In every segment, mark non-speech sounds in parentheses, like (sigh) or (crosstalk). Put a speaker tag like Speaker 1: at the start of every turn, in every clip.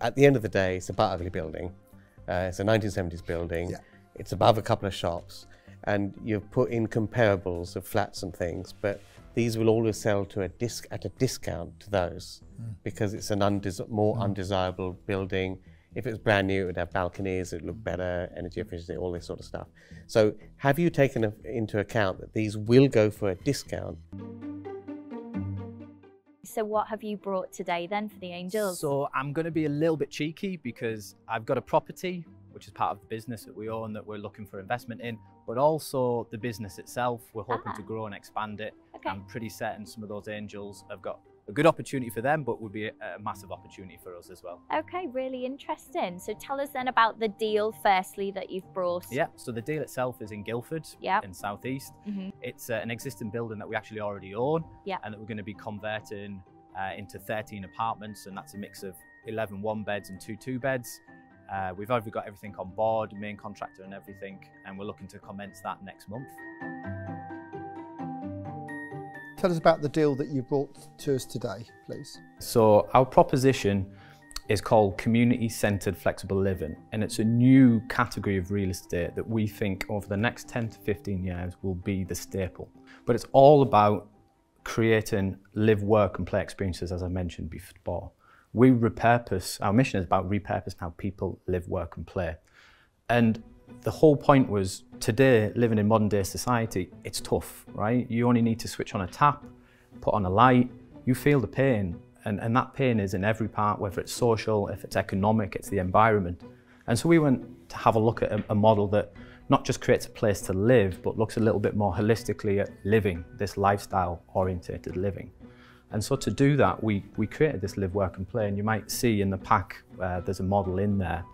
Speaker 1: at the end of the day, it's a ugly building. Uh, it's a 1970s building.
Speaker 2: Yeah.
Speaker 1: It's above a couple of shops, and you've put in comparables of flats and things, but these will always sell to a disc at a discount to those hmm. because it's an undes- more hmm. undesirable building. If it was brand new, it would have balconies, it would look better, energy hmm. efficiency, all this sort of stuff. So, have you taken a- into account that these will go for a discount
Speaker 3: So what have you brought today then for the Angels?
Speaker 4: So I'm going to be a little bit cheeky because I've got a property, which is part of the business that we own that we're looking for investment in, but also the business itself. We're hoping to
Speaker 3: Ah.
Speaker 4: grow and expand it.
Speaker 3: Okay.
Speaker 4: I'm pretty certain some of those angels have got a good opportunity for them, but would be a, a massive opportunity for us as well.
Speaker 3: Okay, really interesting. So tell us then about the deal firstly that you've brought.
Speaker 4: Yeah, so the deal itself is in Guildford
Speaker 3: Yep.
Speaker 4: in Southeast.
Speaker 3: Mhm.
Speaker 4: It's uh, an existing building that we actually already own
Speaker 3: Yep.
Speaker 4: and that we're going to be converting uh, into 13 apartments, and that's a mix of 11 one beds and two two beds. Uh, we've already got everything on board, main contractor and everything, and we're looking to commence that next month.
Speaker 2: Tell us about the deal that you brought to us today, please.
Speaker 4: So our proposition is called community centered flexible living and it's a new category of real estate that we think over the next 10 to 15 years will be the staple. But it's all about creating live work and play experiences as I mentioned before. We repurpose our mission is about repurposing how people live work and play. And the whole point was today, living in modern day society, it's tough, right? You only need to switch on a tap, put on a light, you feel the pain. And, and that pain is in every part, whether it's social, if it's economic, it's the environment. And so we went to have a look at a, a model that not just creates a place to live, but looks a little bit more holistically at living, this lifestyle orientated living. And so to do that, we, we created this live, work and play. And you might see in the pack, uh, there's a model in there.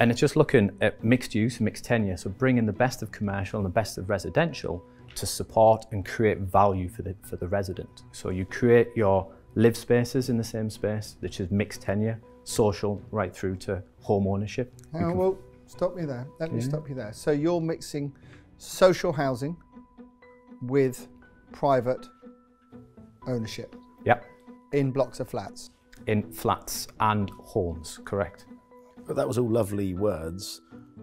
Speaker 4: And it's just looking at mixed use, mixed tenure. So bringing the best of commercial and the best of residential to support and create value for the, for the resident. So you create your live spaces in the same space, which is mixed tenure, social, right through to home ownership.
Speaker 2: On, well, stop me there. Let me stop you there. So you're mixing social housing with private ownership
Speaker 4: Yep.
Speaker 2: in blocks of flats.
Speaker 4: In flats and homes, correct.
Speaker 5: But that was all lovely words,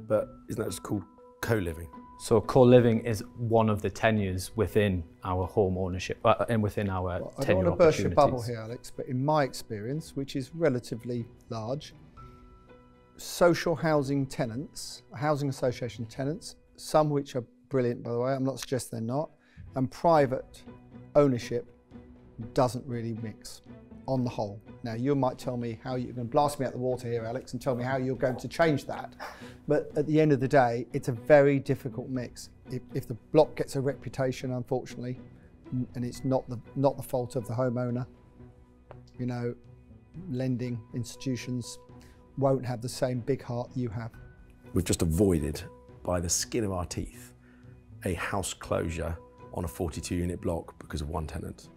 Speaker 5: but isn't that just called co-living?
Speaker 4: So co-living is one of the tenures within our home ownership uh, and within our
Speaker 2: I don't
Speaker 4: tenure
Speaker 2: want to burst your bubble here, Alex, but in my experience, which is relatively large, social housing tenants, housing association tenants, some which are brilliant, by the way, I'm not suggesting they're not, and private ownership doesn't really mix on the whole. Now, you might tell me how you're going to blast me out the water here, Alex, and tell me how you're going to change that. But at the end of the day, it's a very difficult mix. If, if the block gets a reputation, unfortunately, and it's not the not the fault of the homeowner, you know, lending institutions won't have the same big heart you have.
Speaker 5: We've just avoided, by the skin of our teeth, a house closure on a 42 unit block because of one tenant.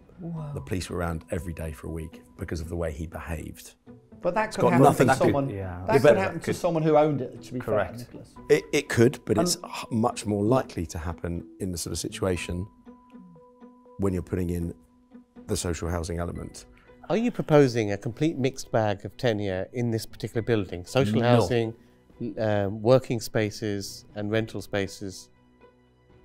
Speaker 5: The police were around every day for a week because of the way he behaved.
Speaker 2: But that could happen
Speaker 5: nothing
Speaker 2: to
Speaker 5: to do-
Speaker 2: someone.
Speaker 4: Yeah.
Speaker 2: That
Speaker 5: Yeah,
Speaker 2: could
Speaker 5: but-
Speaker 2: happen to someone who owned it. To be
Speaker 4: Correct.
Speaker 2: fair, Nicholas.
Speaker 5: It, it could, but it's much more likely to happen in the sort of situation when you're putting in the social housing element.
Speaker 1: Are you proposing a complete mixed bag of tenure in this particular building? Social
Speaker 4: No.
Speaker 1: housing, um, working spaces, and rental spaces,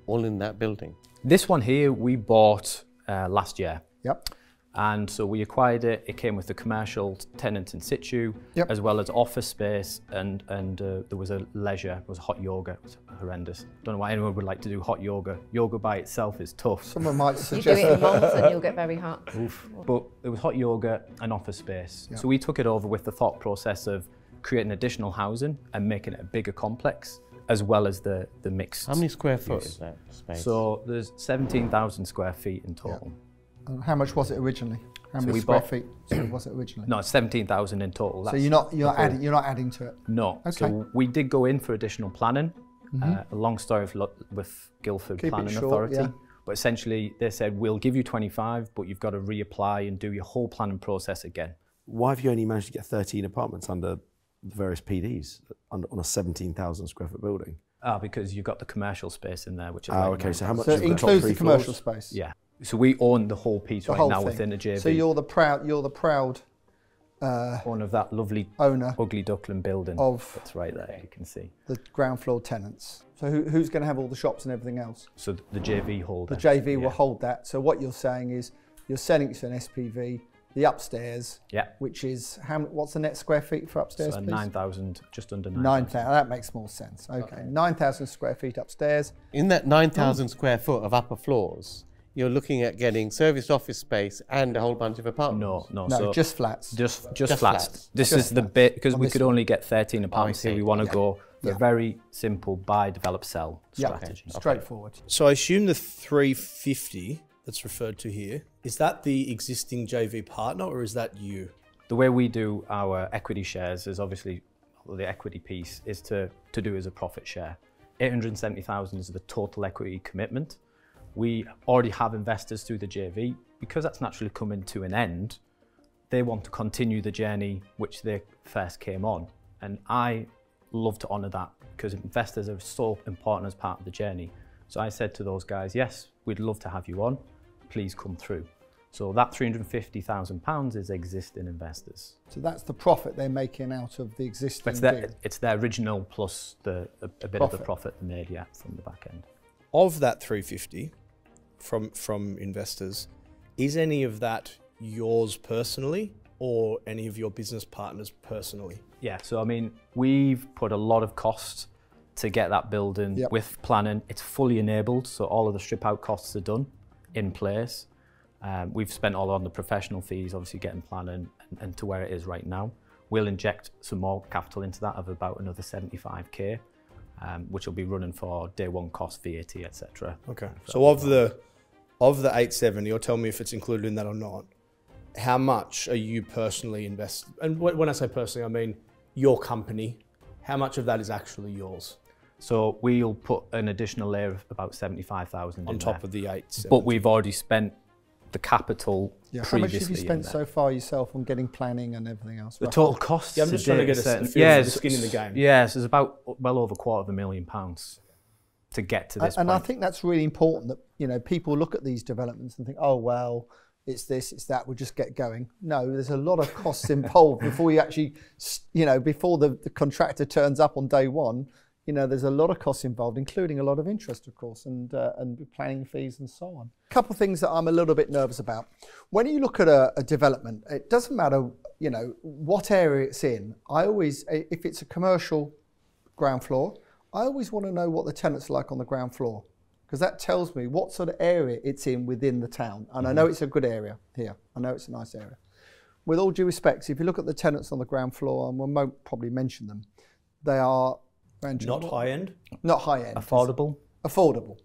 Speaker 1: all in that building?
Speaker 4: This one here we bought uh, last year.
Speaker 2: Yep.
Speaker 4: And so we acquired it. It came with the commercial tenant in situ,
Speaker 2: Yep.
Speaker 4: as well as office space, and and uh, there was a leisure. It was hot yoga. It was horrendous. Don't know why anyone would like to do hot yoga. Yoga by itself is tough.
Speaker 2: Someone might suggest
Speaker 6: You do it in Bolton, you'll get very hot. (laughs)
Speaker 4: But it was hot yoga and office space. So we took it over with the thought process of creating additional housing and making it a bigger complex, as well as the the mixed.
Speaker 1: How many square foot
Speaker 4: use.
Speaker 1: is that space?
Speaker 4: So there's 17,000 square feet in total.
Speaker 2: How much was it originally? How
Speaker 4: So
Speaker 2: many
Speaker 4: we
Speaker 2: square
Speaker 4: bought-
Speaker 2: feet sorry, was it originally? (clears throat)
Speaker 4: No, it's 17,000 in total.
Speaker 2: So you're not you're
Speaker 4: the
Speaker 2: not
Speaker 4: whole-
Speaker 2: adding you're not adding to it.
Speaker 4: No.
Speaker 2: Okay.
Speaker 4: So we did go in for additional planning. Uh, a long story of lo- with Guildford
Speaker 2: Keep
Speaker 4: Planning
Speaker 2: short,
Speaker 4: Authority.
Speaker 2: yeah.
Speaker 4: But essentially, they said we'll give you 25, but you've got to reapply and do your whole planning process again.
Speaker 5: Why have you only managed to get 13 apartments under the various PDs under, on a 17,000 square foot building?
Speaker 4: Ah, because you've got the commercial space in there, which is
Speaker 5: Oh,
Speaker 4: like
Speaker 5: okay. So how much
Speaker 2: So
Speaker 5: is
Speaker 2: it includes
Speaker 5: three
Speaker 2: the commercial
Speaker 5: floors?
Speaker 2: space.
Speaker 4: yeah. So we own the whole piece
Speaker 2: The
Speaker 4: right
Speaker 2: whole
Speaker 4: now
Speaker 2: thing.
Speaker 4: within a JV.
Speaker 2: So you're the proud you're the proud uh,
Speaker 4: One of that lovely
Speaker 2: owner
Speaker 4: ugly duckling building
Speaker 2: of
Speaker 4: that's right there, you can see.
Speaker 2: the ground floor tenants. So who, who's going to have all the shops and everything else?
Speaker 4: So th- the JV holder.
Speaker 2: The JV
Speaker 4: yeah.
Speaker 2: will hold that. So what you're saying is you're selling it to an SPV, the upstairs,
Speaker 4: Yeah.
Speaker 2: which is how? What's the net square feet for upstairs,
Speaker 4: So
Speaker 2: please?
Speaker 4: 9,000, just under 9,000.
Speaker 2: Nine thousand. That makes more sense. Okay, nine thousand square feet upstairs.
Speaker 1: In that 9,000 square foot of upper floors, you're looking at getting serviced office space and a whole bunch of apartments.
Speaker 4: No, no,
Speaker 2: No,
Speaker 4: so
Speaker 2: just flats.
Speaker 4: just just,
Speaker 1: Just
Speaker 4: flats.
Speaker 1: flats.
Speaker 4: This
Speaker 2: Just
Speaker 4: is the bit because we could
Speaker 2: one.
Speaker 4: only get 13 apartments here. We want to
Speaker 2: Yeah.
Speaker 4: go for
Speaker 2: Yeah.
Speaker 4: a very simple buy, develop, sell
Speaker 2: Yeah,
Speaker 4: strategy.
Speaker 2: straightforward.
Speaker 7: So I assume the 350 that's referred to here, is that the existing JV partner or is that you?
Speaker 4: The way we do our equity shares is obviously the equity piece is to to do as a profit share. 870,000 is the total equity commitment. We already have investors through the JV because that's naturally coming to an end. They want to continue the journey which they first came on, and I love to honour that because investors are so important as part of the journey. So I said to those guys, yes, we'd love to have you on. Please come through. So that £350,000 is existing investors.
Speaker 2: So that's the profit they're making out of the existing
Speaker 4: It's their,
Speaker 2: deal.
Speaker 4: it's their original plus the, a, a bit of the profit they made, yeah, from the back end.
Speaker 7: Of that 350 from from investors, is any of that yours personally or any of your business partners personally?
Speaker 4: Yeah, so I mean, we've put a lot of cost to get that building
Speaker 2: Yep.
Speaker 4: with planning. It's fully enabled, so all of the strip out costs are done in place. Um, we've spent all on the professional fees, obviously getting planning and, and to where it is right now. We'll inject some more capital into that of about another 75k, um, which will be running for day one cost, VAT, etc.
Speaker 7: Okay. So of the of the 870, or tell me if it's included in that or not. How much are you personally invested? And when I say personally, I mean your company. How much of that is actually yours
Speaker 4: So we'll put an additional layer of about 75,000
Speaker 7: on
Speaker 4: in
Speaker 7: top
Speaker 4: there.
Speaker 7: of the 870?
Speaker 4: but we've already spent the capital
Speaker 2: Yeah. How much have you spent so far yourself on getting planning and everything else?
Speaker 4: The total cost.
Speaker 7: Yeah, I'm just trying to get a
Speaker 4: certain,
Speaker 7: feel for the skin in the game.
Speaker 4: Yes, it's about well over a quarter of a million pounds to get to this
Speaker 2: and
Speaker 4: point.
Speaker 2: I think that's really important that you know people look at these developments and think, oh well, it's this, it's that. We'll just get going. No, there's a lot of costs involved before you actually, you know, before the, the contractor turns up on day one. You know, there's a lot of costs involved, including a lot of interest, of course, and uh, and planning fees and so on. A couple of things that I'm a little bit nervous about. When you look at a, a development, it doesn't matter, you know, what area it's in. I always, if it's a commercial ground floor, I always want to know what the tenants are like on the ground floor because that tells me what sort of area it's in within the town. And I mm-hmm. know it's a good area here. I know it's a nice area. With all due respect, if you look at the tenants on the ground floor, and we won't probably mention them, they are
Speaker 7: not high end.
Speaker 2: not high end,
Speaker 4: Affordable.
Speaker 2: affordable,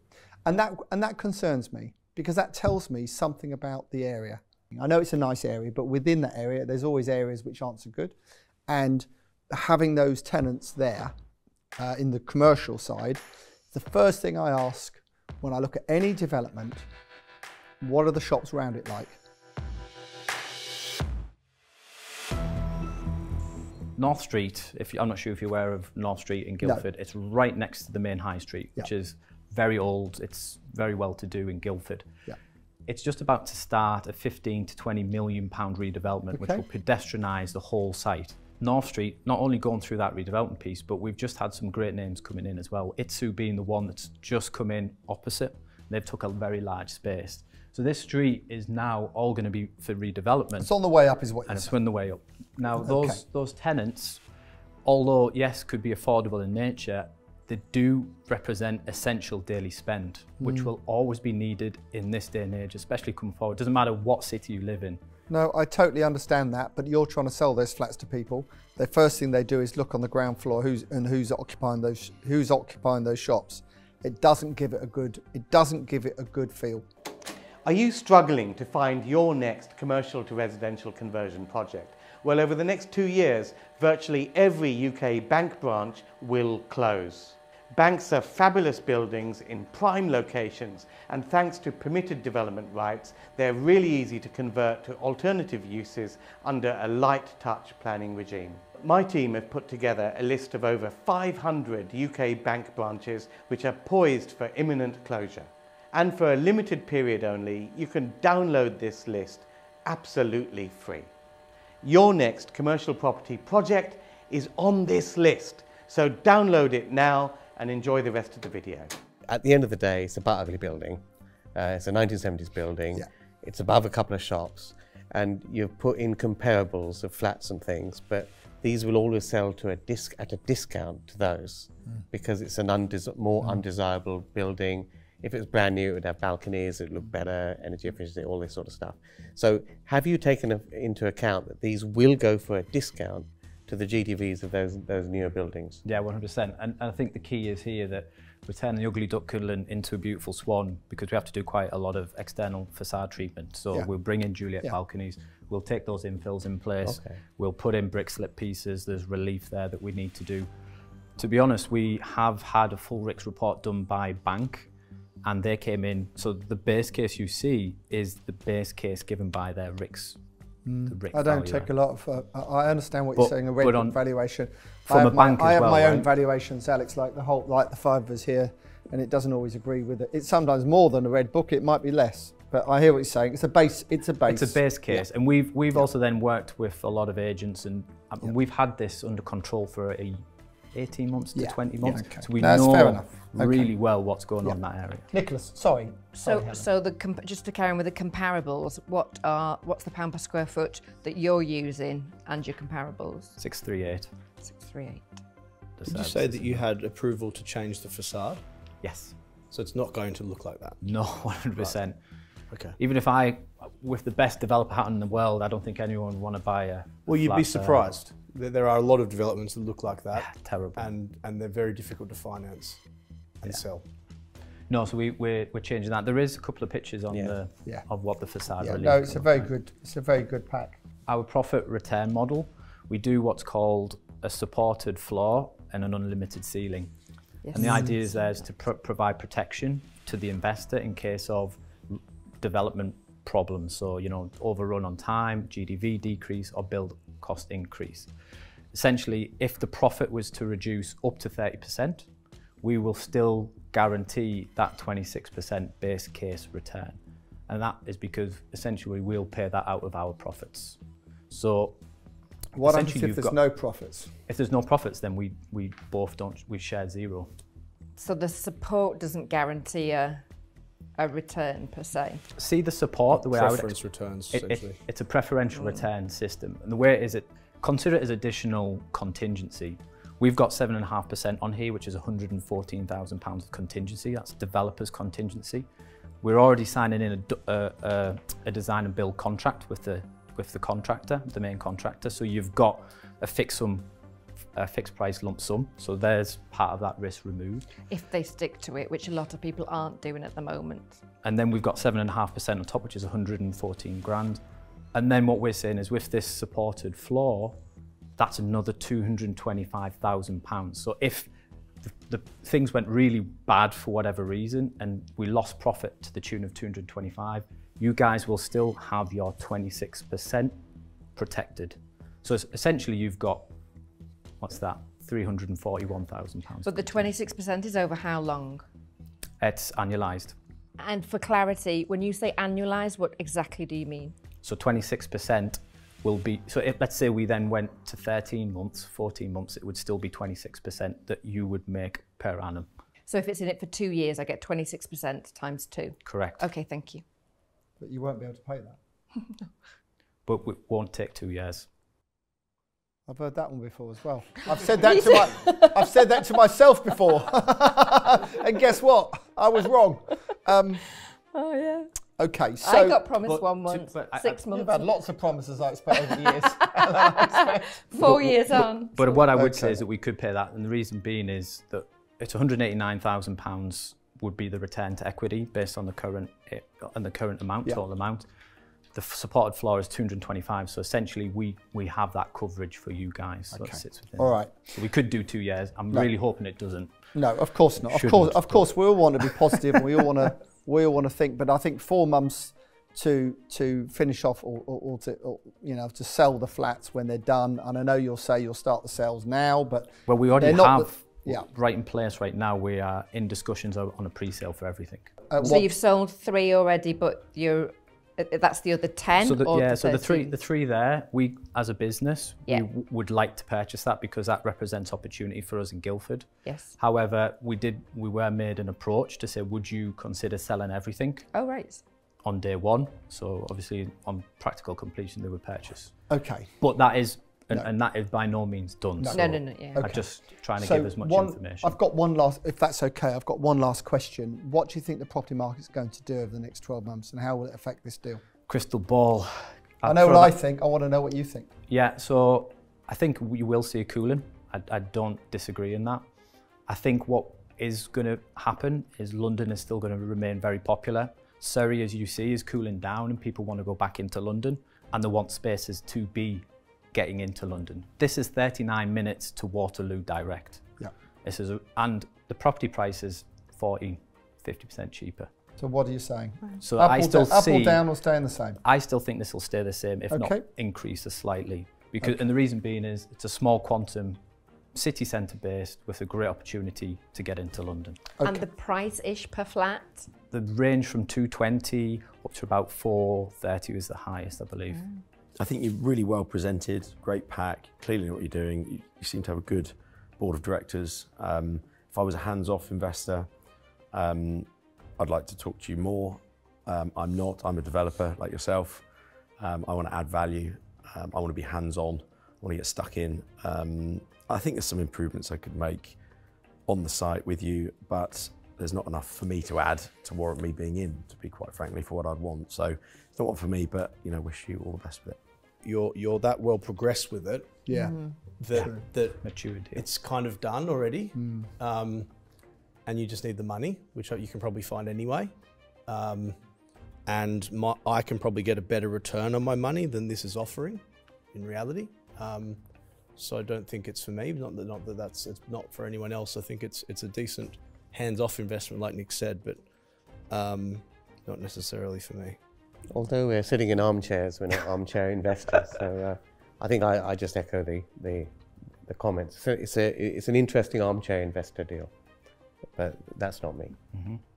Speaker 2: and that and that concerns me because that tells me something about the area. I know it's a nice area, but within that area, there's always areas which aren't so good, and having those tenants there uh, in the commercial side, the first thing I ask when I look at any development, what are the shops around it like?
Speaker 4: North Street, if you, I'm not sure if you're aware of North Street in Guildford, it's right next to the main high street, which is very old. It's very well to do in Guildford.
Speaker 2: Yeah.
Speaker 4: It's just about to start a 15 to 20 million pound redevelopment, which will pedestrianise the whole site. North Street, not only going through that redevelopment piece, but we've just had some great names coming in as well. Itsu being the one that's just come in opposite. They've took a very large space. So this street is now all going to be for redevelopment
Speaker 2: It's on the way up, is what you're
Speaker 4: and it's on the way up. Now, those
Speaker 2: Okay.
Speaker 4: those tenants, although yes, could be affordable in nature, they do represent essential daily spend, which
Speaker 2: Mm.
Speaker 4: will always be needed in this day and age, especially coming forward. Doesn't matter what city you live in.
Speaker 2: No, I totally understand that, but you're trying to sell those flats to people. The first thing they do is look on the ground floor who's and who's occupying those who's occupying those shops. It doesn't give it a good it doesn't give it a good feel.
Speaker 1: Are you struggling to find your next commercial to residential conversion project? Well, over the next two years, virtually every UK bank branch will close. Banks are fabulous buildings in prime locations, and thanks to permitted development rights, they're really easy to convert to alternative uses under a light touch planning regime. My team have put together a list of over 500 UK bank branches which are poised for imminent closure. And for a limited period only, you can download this list absolutely free. your next commercial property project is on this list. So download it now and enjoy the rest of the video. At the end of the day, it's a butt ugly building. Uh, it's a 1970s building.
Speaker 2: Yeah.
Speaker 1: It's above a couple of shops. And you've put in comparables of flats and things, but these will always sell to a disc at a discount to those because it's an undes- more undesirable building. If it was brand new, it would have balconies, it would look better, energy efficiency, all this sort of stuff. So, have you taken a- into account that these will go for a discount to the GDVs of those those newer buildings?
Speaker 4: Yeah, 100%. And, and I think the key is here that we're turning the ugly duckling into a beautiful swan because we have to do quite a lot of external facade treatment. So
Speaker 2: Yeah.
Speaker 4: we'll bring in Juliet
Speaker 2: Yeah.
Speaker 4: balconies, we'll take those infills in place,
Speaker 1: Okay.
Speaker 4: we'll put in brick slip pieces, there's relief there that we need to do. To be honest, we have had a full RICS report done by Bank and they came in. So the base case you see is the base case given by their RICS. The RICS
Speaker 2: I don't take a lot of. Uh, I understand what
Speaker 4: But-
Speaker 2: you're saying. A red book
Speaker 4: on-
Speaker 2: valuation.
Speaker 4: from
Speaker 2: I
Speaker 4: a
Speaker 2: have my,
Speaker 4: bank
Speaker 2: I have
Speaker 4: well,
Speaker 2: my own valuations, Alex. Like the whole, like the five of us here, and it doesn't always agree with it. It's sometimes more than a red book. It might be less. But I hear what you're saying. It's a base. It's a base.
Speaker 4: It's a base case, and we've we've also then worked with a lot of agents, and um, we've had this under control for a 18 months to
Speaker 2: Yeah,
Speaker 4: 20
Speaker 2: yeah,
Speaker 4: months,
Speaker 2: okay.
Speaker 4: so we
Speaker 2: that's
Speaker 4: know
Speaker 2: fair enough. Okay.
Speaker 4: really well what's going on in that area.
Speaker 2: Nicholas, sorry.
Speaker 6: So, so the comp- just to carry on with the comparables, what are what's the pound per square foot that you're using and your comparables?
Speaker 4: 638.
Speaker 6: Six three eight.
Speaker 7: Did you say that you had approval to change the facade?
Speaker 4: Yes.
Speaker 7: So it's not going to look like that.
Speaker 4: No, (laughs) 100%.
Speaker 7: Okay.
Speaker 4: Even if I, with the best developer hat in the world, I don't think anyone would want to buy a.
Speaker 7: Well, you'd
Speaker 4: flat
Speaker 7: be surprised. There there are a lot of developments that look like that, ah,
Speaker 4: Terrible.
Speaker 7: and and they're very difficult to finance and sell.
Speaker 4: No, so we, we're, we're changing that. There is a couple of pictures on
Speaker 1: Yeah.
Speaker 4: the
Speaker 2: Yeah.
Speaker 4: of what the facade
Speaker 2: Yeah,
Speaker 4: really
Speaker 2: no, it's a very
Speaker 4: like.
Speaker 2: good. It's a very good pack.
Speaker 4: our profit return model, we do what's called a supported floor and an unlimited ceiling.
Speaker 6: Yes.
Speaker 4: And the idea is there is to pro- provide protection to the investor in case of development problems. So, you know, overrun on time, GDV decrease, or build cost increase. Essentially, if the profit was to reduce up to 30%, we will still guarantee that 26% base case return. And that is because essentially we'll pay that out of our profits. So
Speaker 2: What happens if
Speaker 4: you've
Speaker 2: there's
Speaker 4: got-
Speaker 2: no profits?
Speaker 4: if there's no profits, then we, we both don't, we share zero.
Speaker 6: So the support doesn't guarantee a, a return per se.
Speaker 4: See the support, the way I would
Speaker 7: Preference returns,
Speaker 4: It- it- it's a preferential mm. return system. And the way it is, it consider it as additional contingency. We've got 7.5% on here, which is £114,000 of contingency. That's developers' contingency. We're already signing in a uh, uh, a design and build contract with the, with the contractor, the main contractor. So you've got a fixed sum, a fixed price lump sum. So there's part of that risk removed.
Speaker 6: If they stick to it, which a lot of people aren't doing at the moment.
Speaker 4: and then we've got seven and a half percent on top, which is 114 grand. And then what we're saying is with this supported floor, that's another 225,000 pounds. So if the, the things went really bad for whatever reason and we lost profit to the tune of 225, you guys will still have your 26% protected. So essentially you've got, what's that? 341,000 pounds.
Speaker 6: But the 26% is over how long?
Speaker 4: It's annualized.
Speaker 6: And for clarity, when you say annualised, what exactly do you mean?
Speaker 4: So 26% will be, so if, let's say we then went to 13 months, 14 months, it would still be 26% that you would make per annum.
Speaker 6: So if it's in it for two years, I get 26% times two.
Speaker 4: Correct.
Speaker 6: Okay, thank you.
Speaker 2: But you won't be able to pay that. (laughs)
Speaker 4: But it won't take two years.
Speaker 2: I've heard that one before as well. (laughs) I've said that to my, I've said that to myself before, (laughs) and guess what? I was wrong. Um,
Speaker 6: Oh, yeah.
Speaker 2: okay, so
Speaker 6: I got promised
Speaker 4: but
Speaker 6: one
Speaker 4: to-
Speaker 6: once,
Speaker 4: but I-
Speaker 6: six
Speaker 2: you've
Speaker 6: months,
Speaker 2: had lots of promises, I expect, over the years. (laughs)
Speaker 6: four years on.
Speaker 4: But what I would say is that we could pay that, and the reason being is that it's 189,000 pounds would be the return to equity based on the current eh, on the current amount,
Speaker 2: Yeah.
Speaker 4: total amount. The supported floor is 225, so essentially we we have that coverage for you guys. So
Speaker 2: Okay.
Speaker 4: sits within.
Speaker 2: All right.
Speaker 4: So we could do two years. I'm
Speaker 2: No.
Speaker 4: really hoping it doesn't.
Speaker 2: No, of course not. Of course, of course, we all want to be positive, and we all want to, (laughs) we all want to think. But I think four months to to finish off, or, or, or to, or, you know, to sell the flats when they're done. And I know you'll say you'll start the sales now, but
Speaker 4: Well, we already
Speaker 2: They're not
Speaker 4: have
Speaker 2: the- yeah.
Speaker 4: right in place right now. We are in discussions on a pre-sale for everything.
Speaker 2: at
Speaker 6: So you've sold three already, but you're Uh, Uh, uh, that's the other 10
Speaker 4: So the,
Speaker 6: or
Speaker 4: yeah,
Speaker 6: the
Speaker 4: so the three the three there, we as a business,
Speaker 6: Yeah.
Speaker 4: we w- would like to purchase that because that represents opportunity for us in Guildford.
Speaker 6: Yes.
Speaker 4: However, we did we were made an approach to say, would you consider selling everything
Speaker 6: Oh, right.
Speaker 4: on day one? So obviously on practical completion they would purchase.
Speaker 2: Okay.
Speaker 4: But that is and,
Speaker 2: No.
Speaker 4: and that is by no means done.
Speaker 6: No,
Speaker 4: so
Speaker 6: no, no, yeah.
Speaker 2: Okay.
Speaker 4: I'm just trying to
Speaker 2: so
Speaker 4: give as much
Speaker 2: one,
Speaker 4: information.
Speaker 2: I've got one last, if that's okay, I've got one last question. What do you think the property market's going to do over the next 12 months and how will it affect this deal?
Speaker 4: Crystal ball.
Speaker 2: I
Speaker 4: I'd
Speaker 2: know
Speaker 4: throw
Speaker 2: what I think. I want to know what you think.
Speaker 4: Yeah, so I think you will see a cooling. I, I don't disagree in that. I think what is going to happen is London is still going to remain very popular. Surrey, as you see, is cooling down and people want to go back into London and they want spaces to be getting into London. This is 39 minutes to Waterloo direct.
Speaker 2: Yeah.
Speaker 4: This is a, and the property price is 40, 50% cheaper.
Speaker 2: So what are you saying?
Speaker 4: So
Speaker 2: Up,
Speaker 4: I
Speaker 2: or,
Speaker 4: still
Speaker 2: da- up
Speaker 4: see
Speaker 2: or down or staying the same?
Speaker 4: I still think this will stay the same, if not increase slightly. Because, And the reason being is it's a small quantum, city centre based, with a great opportunity to get into London. Okay.
Speaker 6: And the price-ish per flat?
Speaker 4: The range from 220 up to about 430 was the highest, I believe. Mm.
Speaker 5: I think you're really well presented, great pack, clearly what you're doing. You, you seem to have a good board of directors. Um, if I was a hands-off investor, um, I'd like to talk to you more. Um, I'm not, I'm a developer like yourself. Um, I want to add value. Um, I want to be hands-on. I want to get stuck in. Um, I think there's some improvements I could make on the site with you, but there's not enough for me to add to warrant me being in, to be quite frankly, for what I'd want. So not one for me, but you know, wish you all the best with it.
Speaker 7: You're you're that well progressed with it
Speaker 2: Yeah.
Speaker 7: that that
Speaker 4: Maturity.
Speaker 7: it's kind of done already, um, and you just need the money, which you can probably find anyway. Um, and my, I can probably get a better return on my money than this is offering, in reality. Um, so I don't think it's for me. Not that not that that's it's not for anyone else. I think it's it's a decent hands-off investment, like Nick said, but um, not necessarily for me.
Speaker 1: Although we're sitting in armchairs, we're not armchair investors. So uh, I think I, I just echo the, the, the comments. So it's, a, it's an interesting armchair investor deal, but that's not me.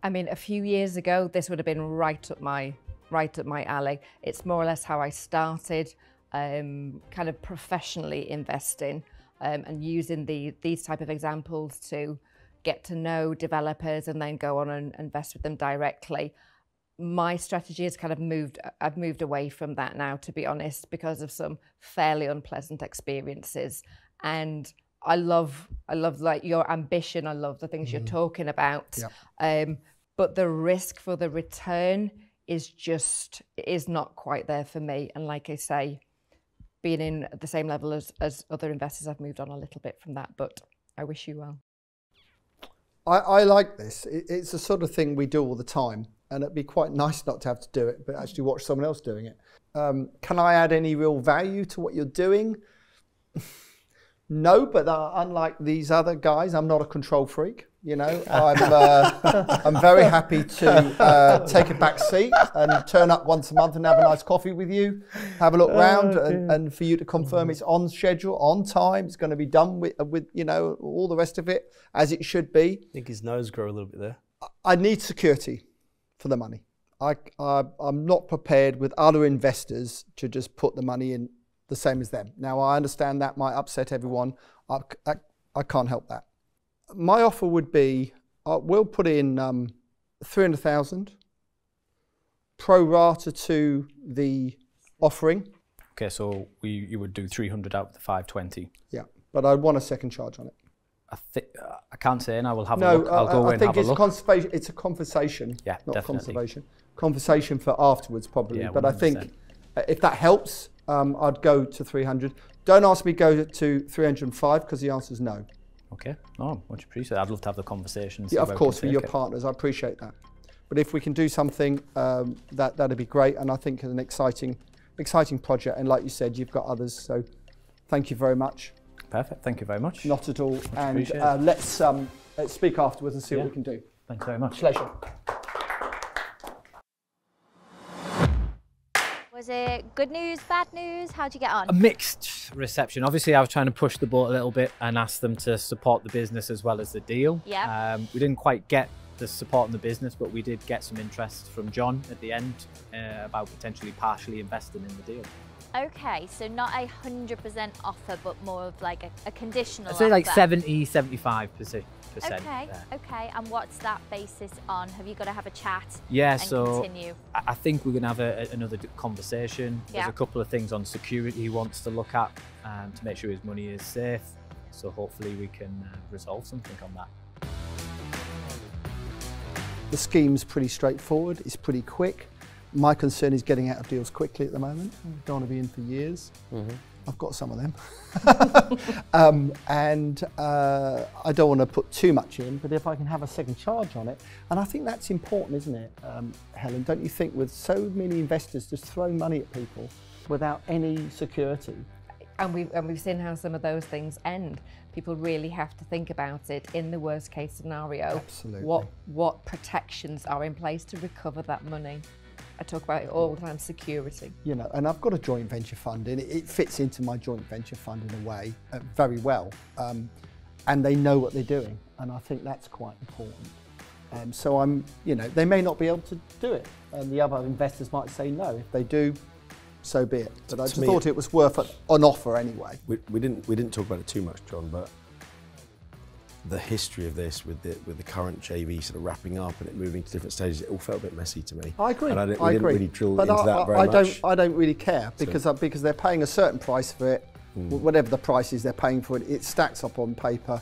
Speaker 6: I mean, a few years ago, this would have been right up my right up my alley. It's more or less how I started, um, kind of professionally investing um, and using the these type of examples to get to know developers and then go on and invest with them directly. My strategy has kind of moved. I've moved away from that now, to be honest, because of some fairly unpleasant experiences. And I love, I love like your ambition. I love the things you're talking about. Um, but the risk for the return is just is not quite there for me. And like I say, being in the same level as, as other investors, I've moved on a little bit from that. But I wish you well.
Speaker 2: I, I like this. It, it's the sort of thing we do all the time, and it'd be quite nice not to have to do it, but actually watch someone else doing it. Um, can I add any real value to what you're doing? (laughs) no, but uh, unlike these other guys, I'm not a control freak. You know, (laughs) I'm uh, I'm very happy to uh, take a back seat and turn up once a month and have a nice coffee with you, have a look round, and, and for you to confirm it's on schedule, on time, it's going to be done with with you know all the rest of it as it should be.
Speaker 7: I think his nose grew a little bit there.
Speaker 2: I need security for the money. I, I, I'm not prepared with other investors to just put the money in the same as them. Now, I understand that might upset everyone. I, I, I can't help that. My offer would be uh, we'll put in um, 300,000 pro rata to the offering.
Speaker 4: Okay, so we you would do 300 out of the 520.
Speaker 2: Yeah, but I'd want a second charge on it.
Speaker 4: I think I can't say, and I will have a look. I'll
Speaker 2: I-
Speaker 4: go
Speaker 2: I,
Speaker 4: and
Speaker 2: think
Speaker 4: have a
Speaker 2: it's
Speaker 4: look.
Speaker 2: conservation. It's a conversation,
Speaker 4: Yeah,
Speaker 2: not
Speaker 4: definitely.
Speaker 2: conservation. Conversation for afterwards, probably.
Speaker 4: Yeah,
Speaker 2: but I think
Speaker 4: 100%.
Speaker 2: uh, if that helps, um, I'd go to 300. Don't ask me to go to 305 because the answer is no.
Speaker 4: Okay, no, much appreciated. I'd love to have the conversation.
Speaker 2: Yeah, of course, for your
Speaker 4: it.
Speaker 2: partners, I appreciate that. But if we can do something, um, that that'd be great. And I think it's an exciting, exciting project. And like you said, you've got others. So thank you very much.
Speaker 4: Perfect. Thank you very much.
Speaker 2: Not at all. and uh, let's um, let's speak afterwards and see
Speaker 4: Yeah.
Speaker 2: what we can do.
Speaker 4: Thanks very much.
Speaker 2: Pleasure.
Speaker 3: Was it good news, bad news? How'd you get on?
Speaker 4: A mixed reception. Obviously, I was trying to push the boat a little bit and ask them to support the business as well as the deal.
Speaker 3: Yeah.
Speaker 4: Um, we didn't quite get
Speaker 8: the support in the business, but we did get some interest from John at the end uh, about potentially partially investing in the deal.
Speaker 3: Okay, so not a 100% offer, but more of like a, a conditional
Speaker 8: I'd say like
Speaker 3: offer.
Speaker 8: 70, 75 percent.
Speaker 3: Okay, okay. And what's that basis on? Have you got to have a chat
Speaker 8: Yeah,
Speaker 3: and
Speaker 8: so
Speaker 3: continue?
Speaker 8: I I think we're going to have a, a- another d- conversation. There's a couple of things on security he wants to look at um, to make sure his money is safe. So hopefully we can uh, resolve something on that.
Speaker 2: The scheme's pretty straightforward, it's pretty quick. My concern is getting out of deals quickly at the moment. Don't want to be in for years. I've got some of them. (laughs) um, and uh, I don't want to put too much in, but if I can have a second charge on it, and I think that's important, isn't it, um, Helen? Don't you think with so many investors just throwing money at people without any security?
Speaker 6: and we've and we've seen how some of those things end. People really have to think about it in the worst case scenario.
Speaker 2: Absolutely.
Speaker 6: What what protections are in place to recover that money? I talk about it all the time. Security.
Speaker 2: you know, and I've got a joint venture fund, and it, it fits into my joint venture fund in a way uh, very well, um, and they know what they're doing, and I think that's quite important. Um, so I'm, you know, they may not be able to do it, and the other investors might say no. If they do, so be it. But I just
Speaker 5: me-
Speaker 2: thought it was worth a, an offer anyway.
Speaker 5: We, we didn't we didn't talk about it too much, John, but the history of this with the with the current JV sort of wrapping up and it moving to different stages, it all felt a bit messy to me.
Speaker 2: I agree.
Speaker 5: And I, didn't, we
Speaker 2: I
Speaker 5: didn't
Speaker 2: agree.
Speaker 5: really drill
Speaker 2: but
Speaker 5: into
Speaker 2: I,
Speaker 5: that
Speaker 2: I-
Speaker 5: very
Speaker 2: I
Speaker 5: much.
Speaker 2: don't. I don't really care because uh, because they're paying a certain price for it. Wh- Whatever the price is, they're paying for it. It stacks up on paper,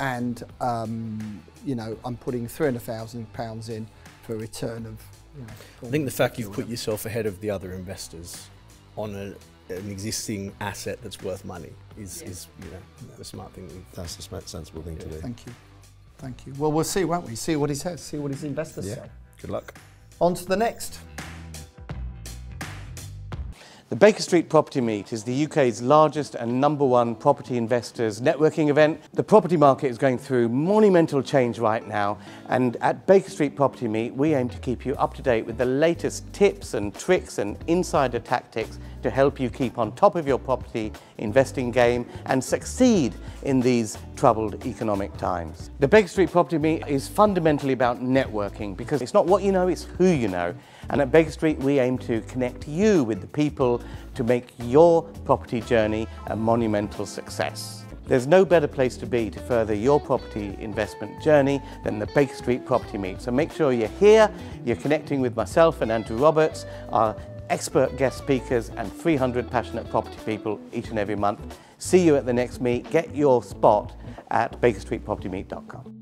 Speaker 2: and um, you know I'm putting three hundred thousand pounds in for a return of. You know,
Speaker 7: I think the fact you've put yourself ahead of the other investors on a, an existing asset that's worth money is, is you know, the smart thing.
Speaker 5: That's the sm- sensible thing to do.
Speaker 2: Thank you, thank you. Well, we'll see, won't we? See what he says. See what his investors
Speaker 5: Yeah.
Speaker 2: say.
Speaker 5: Good luck.
Speaker 2: On to the next.
Speaker 1: The Baker Street Property Meet is the UK's largest and number one property investors networking event. The property market is going through monumental change right now, and at Baker Street Property Meet, we aim to keep you up to date with the latest tips and tricks and insider tactics to help you keep on top of your property investing game and succeed in these troubled economic times. The Baker Street Property Meet is fundamentally about networking because it's not what you know, it's who you know. And at Baker Street, we aim to connect you with the people to make your property journey a monumental success. There's no better place to be to further your property investment journey than the Baker Street Property Meet. So make sure you're here, you're connecting with myself and Andrew Roberts, our expert guest speakers, and 300 passionate property people each and every month. See you at the next meet. Get your spot at bakerstreetpropertymeet.com.